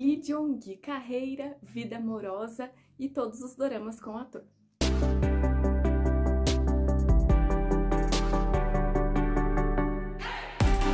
Lee Jong-gi, carreira, vida amorosa e todos os doramas com ator.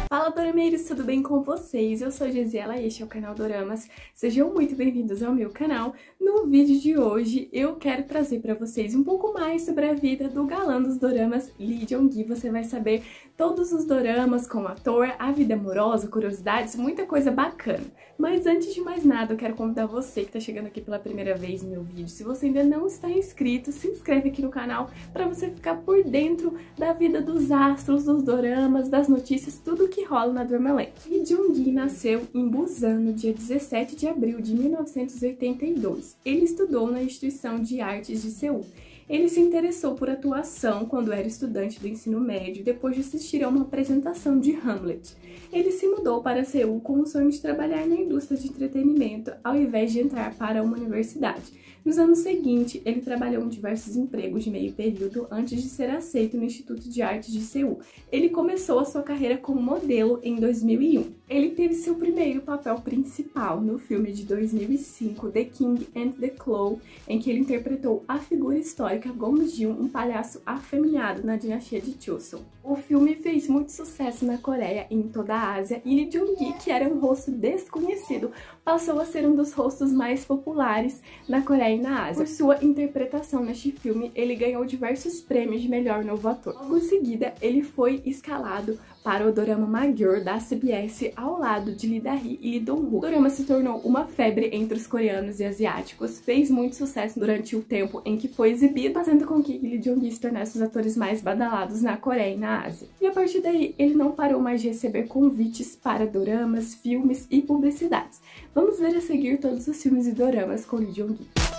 Fala Dorameiros, tudo bem com vocês? Eu sou a Gesiela e este é o canal Doramas. Sejam muito bem-vindos ao meu canal. No vídeo de hoje eu quero trazer para vocês um pouco mais sobre a vida do galã dos doramas Lee Jong-gi. Você vai saber todos os doramas com o ator, a vida amorosa, curiosidades, muita coisa bacana. Mas antes de mais nada, eu quero convidar você que está chegando aqui pela primeira vez no meu vídeo. Se você ainda não está inscrito, se inscreve aqui no canal para você ficar por dentro da vida dos astros, dos doramas, das notícias, tudo que rola na Dormeland. Lee Jung-gi nasceu em Busan no dia 17 de abril de 1982. Ele estudou na Instituição de Artes de Seul ele se interessou por atuação quando era estudante do ensino médio, depois de assistir a uma apresentação de Hamlet. Ele se mudou para Seul com o sonho de trabalhar na indústria de entretenimento, ao invés de entrar para uma universidade. Nos anos seguintes, ele trabalhou em diversos empregos de meio período antes de ser aceito no Instituto de Artes de Seul. Ele começou a sua carreira como modelo em 2001. Ele teve seu primeiro papel principal no filme de 2005 The King and the Claw, em que ele interpretou a figura histórica Gong Jin, um palhaço afeminado na dinastia de Chosun. O filme fez muito sucesso na Coreia e em toda a Ásia, e Lee Jung-gi, que era um rosto desconhecido, passou a ser um dos rostos mais populares na Coreia e na Ásia. Por sua interpretação neste filme, ele ganhou diversos prêmios de melhor novo ator. Logo em seguida, ele foi escalado para o dorama Magyar da CBS ao lado de Lee Da-hee e Lee Dong-woo. O dorama se tornou uma febre entre os coreanos e asiáticos, fez muito sucesso durante o tempo em que foi exibido, fazendo com que Lee Jong-gi se tornasse os atores mais badalados na Coreia e na Ásia. E a partir daí, ele não parou mais de receber convites para doramas, filmes e publicidades. Vamos ver a seguir todos os filmes e doramas com Lee Jong-gi.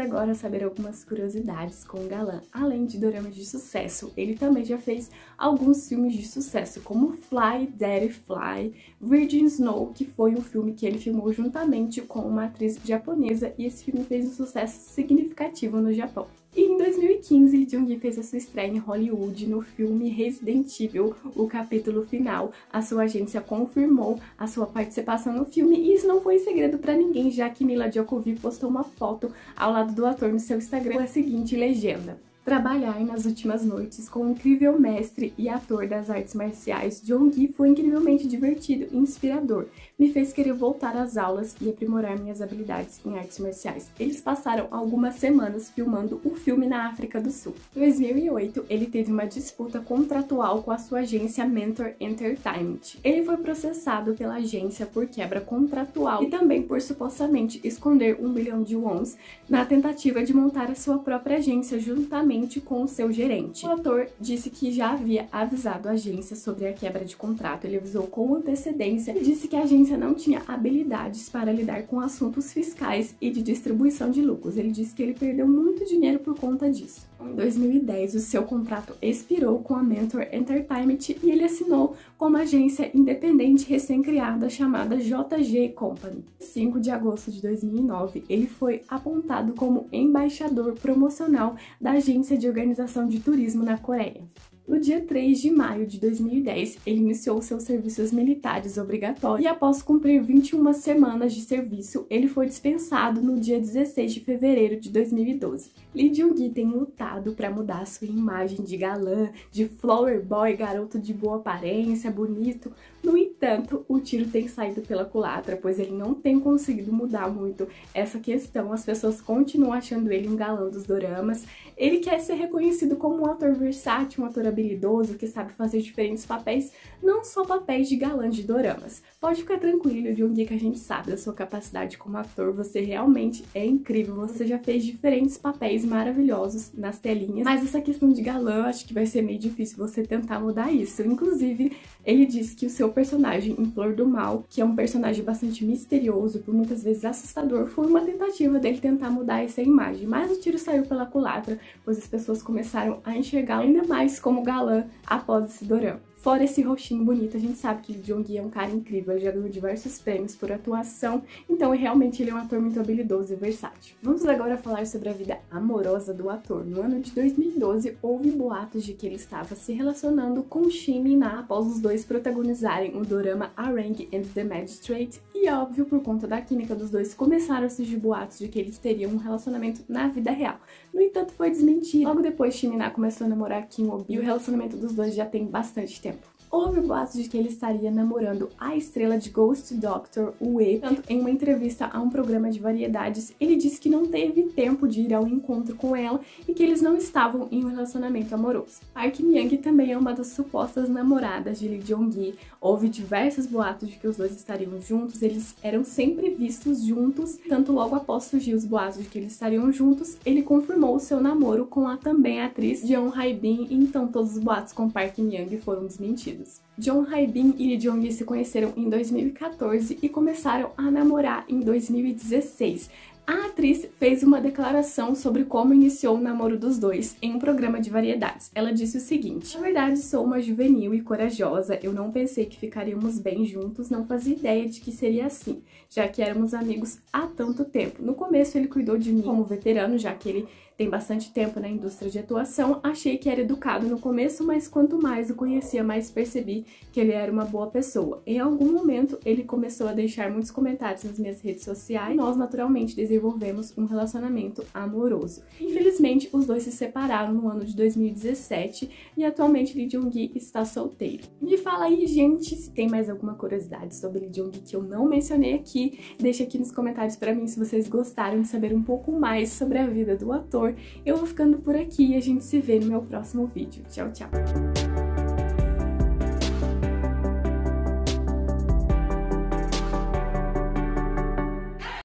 Agora saber algumas curiosidades com o galã. Além de doramas de sucesso, ele também já fez alguns filmes de sucesso, como Fly, Daddy Fly, Virgin Snow, que foi um filme que ele filmou juntamente com uma atriz japonesa e esse filme fez um sucesso significativo no Japão. E em 2015, Lee Jung-gi fez a sua estreia em Hollywood no filme Resident Evil, o capítulo final. A sua agência confirmou a sua participação no filme e isso não foi segredo para ninguém, já que Mila Djokovic postou uma foto ao lado do ator no seu Instagram com a seguinte legenda. Trabalhar nas últimas noites com o incrível mestre e ator das artes marciais Jong-gi foi incrivelmente divertido e inspirador. Me fez querer voltar às aulas e aprimorar minhas habilidades em artes marciais. Eles passaram algumas semanas filmando o filme na África do Sul. Em 2008, ele teve uma disputa contratual com a sua agência Mentor Entertainment. Ele foi processado pela agência por quebra contratual e também por supostamente esconder um bilhão de wons na tentativa de montar a sua própria agência juntamente com o seu gerente. O ator disse que já havia avisado a agência sobre a quebra de contrato, ele avisou com antecedência e disse que a agência não tinha habilidades para lidar com assuntos fiscais e de distribuição de lucros. Ele disse que ele perdeu muito dinheiro por conta disso. Em 2010, o seu contrato expirou com a Mentor Entertainment e ele assinou com uma agência independente recém-criada chamada JG Company. 5 de agosto de 2009, ele foi apontado como embaixador promocional da Agência de Organização de Turismo na Coreia. No dia 3 de maio de 2010, ele iniciou seus serviços militares obrigatórios e após cumprir 21 semanas de serviço, ele foi dispensado no dia 16 de fevereiro de 2012. Lee Jung-gi tem lutado para mudar sua imagem de galã, de flower boy, garoto de boa aparência, bonito. No entanto, o tiro tem saído pela culatra, pois ele não tem conseguido mudar muito essa questão. As pessoas continuam achando ele um galã dos doramas. Ele quer ser reconhecido como um ator versátil, um ator habilidoso que sabe fazer diferentes papéis, não só papéis de galã de doramas. Pode ficar tranquilo, de um dia que a gente sabe da sua capacidade como ator, você realmente é incrível, você já fez diferentes papéis maravilhosos nas telinhas, mas essa questão de galã, acho que vai ser meio difícil você tentar mudar isso. Inclusive, ele disse que o seu personagem em Flor do Mal, que é um personagem bastante misterioso, por muitas vezes assustador, foi uma tentativa dele tentar mudar essa imagem, mas o tiro saiu pela culatra, pois as pessoas começaram a enxergá-lo ainda mais como galã após esse dorama. Fora esse rostinho bonito, a gente sabe que Jong é um cara incrível, ele já ganhou diversos prêmios por atuação, então realmente ele é um ator muito habilidoso e versátil. Vamos agora falar sobre a vida amorosa do ator. No ano de 2012, houve boatos de que ele estava se relacionando com Shin Min-na após os dois protagonizarem o dorama Arang and the Magistrate, e óbvio, por conta da química dos dois, começaram a surgir boatos de que eles teriam um relacionamento na vida real. No entanto, foi desmentido. Logo depois, Shin Min-na começou a namorar Kim Obi, e o relacionamento dos dois já tem bastante tempo. Houve boatos de que ele estaria namorando a estrela de Ghost Doctor, o E. Tanto em uma entrevista a um programa de variedades, ele disse que não teve tempo de ir ao encontro com ela e que eles não estavam em um relacionamento amoroso. Park Myung também é uma das supostas namoradas de Lee Jong-gi. Houve diversos boatos de que os dois estariam juntos, eles eram sempre vistos juntos. Tanto logo após surgir os boatos de que eles estariam juntos, ele confirmou o seu namoro com a também atriz Jeon Hae-bin, então todos os boatos com Park Myung foram desmentidos. John Haibin e Lee Jong se conheceram em 2014 e começaram a namorar em 2016. A atriz fez uma declaração sobre como iniciou o namoro dos dois em um programa de variedades. Ela disse o seguinte: Na verdade, sou uma juvenil e corajosa. Eu não pensei que ficaríamos bem juntos, não fazia ideia de que seria assim, já que éramos amigos há tanto tempo. No começo, ele cuidou de mim como veterano, já que ele tem bastante tempo na indústria de atuação, achei que era educado no começo, mas quanto mais o conhecia, mais percebi que ele era uma boa pessoa. Em algum momento, ele começou a deixar muitos comentários nas minhas redes sociais nós, naturalmente, desenvolvemos um relacionamento amoroso. Infelizmente, os dois se separaram no ano de 2017 e atualmente Lee Jong-gi está solteiro. Me fala aí, gente, se tem mais alguma curiosidade sobre Lee Jong-gi que eu não mencionei aqui, deixa aqui nos comentários para mim se vocês gostaram de saber um pouco mais sobre a vida do ator eu vou ficando por aqui e a gente se vê no meu próximo vídeo. Tchau, tchau!